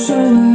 算了